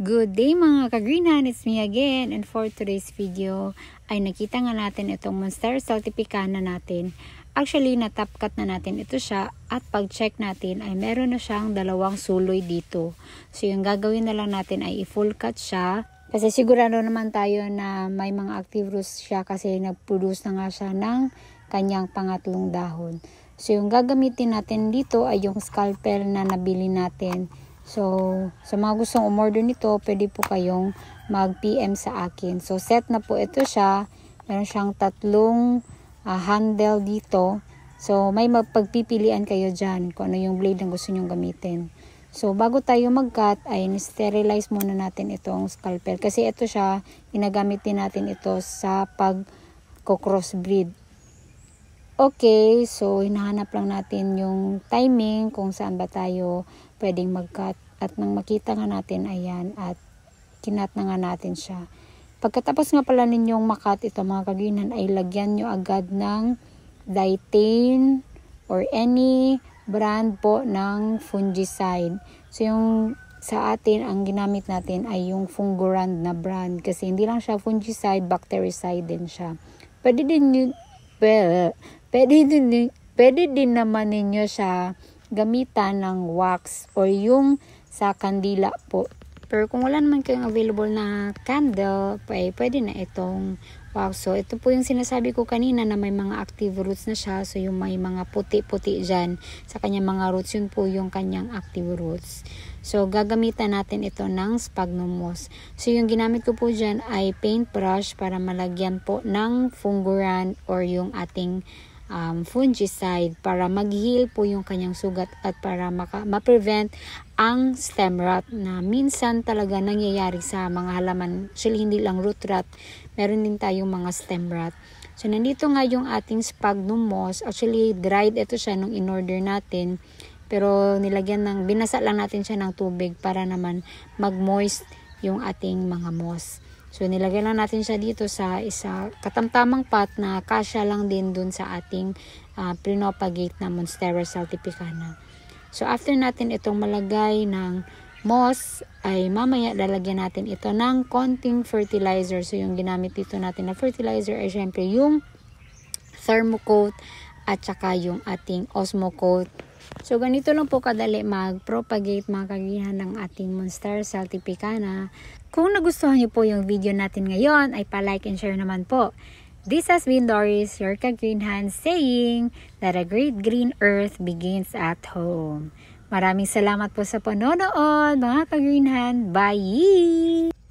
Good day mga ka-greenhan, it's me again and for today's video ay nakita nga natin itong Monstera saltipicana natin. Actually natapkat na natin ito siya at pag-check natin ay meron na siyang dalawang suloy dito. So yung gagawin na lang natin ay i-full cut siya kasi sigurado naman tayo na may mga active roots siya kasi nag-produce na nga siya ng kanyang pangatlong dahon. So yung gagamitin natin dito ay yung scalpel na nabili natin So, sa mga gustong umorder nito, pwede po kayong mag-PM sa akin. So, set na po ito siya. Meron siyang tatlong uh, handle dito. So, may mapagpipilian kayo dyan kung ano yung blade na gusto nyong gamitin. So, bago tayo mag-cut, ay sterilize muna natin itong scalpel. Kasi ito siya, ginagamit din natin ito sa pag-crossbreed. Okay, so hinahanap lang natin yung timing kung saan ba tayo pwedeng mag-cut. At nang makita nga natin, ayan, at kinat na nga natin siya. Pagkatapos nga pala ninyong makat ito mga kaginan, ay lagyan nyo agad ng Ditane or any brand po ng fungicide. So yung sa atin, ang ginamit natin ay yung Fungurand na brand kasi hindi lang siya fungicide, bactericide din siya. Pwede din, pwede, pwede din, pwede din naman ninyo siya gamitan ng wax or yung sa kandila po. Pero kung wala naman kayong available na candle, ay pwede na itong wax. So, ito po yung sinasabi ko kanina na may mga active roots na siya. So, yung may mga puti-puti dyan sa kanyang mga roots, yun po yung kanyang active roots. So, gagamitan natin ito ng sphagnum moss. So, yung ginamit ko po dyan ay paintbrush para malagyan po ng funguran or yung ating um, fungicide para mag-heal po yung kanyang sugat at para ma-prevent ang stem rot na minsan talaga nangyayari sa mga halaman. Actually, hindi lang root rot, meron din tayong mga stem rot. So, nandito nga yung ating sphagnum moss. Actually, dried ito siya nung in-order natin. Pero nilagyan ng, binasa lang natin siya ng tubig para naman mag-moist yung ating mga moss. So, nilagay lang natin siya dito sa isa katamtamang pot na kasya lang din dun sa ating uh, pinopagate na Monstera saltipicana. So, after natin itong malagay ng moss, ay mamaya lalagyan natin ito ng konting fertilizer. So, yung ginamit dito natin na fertilizer ay syempre yung thermocoat at saka yung ating osmocoat So, ganito lang po kadali mag-propagate mga kagihan ng ating Monster Saltipicana. Kung nagustuhan niyo po yung video natin ngayon, ay pa-like and share naman po. This has been Doris, your ka-green hand, saying that a great green earth begins at home. Maraming salamat po sa panonood, mga ka-green hand. Bye!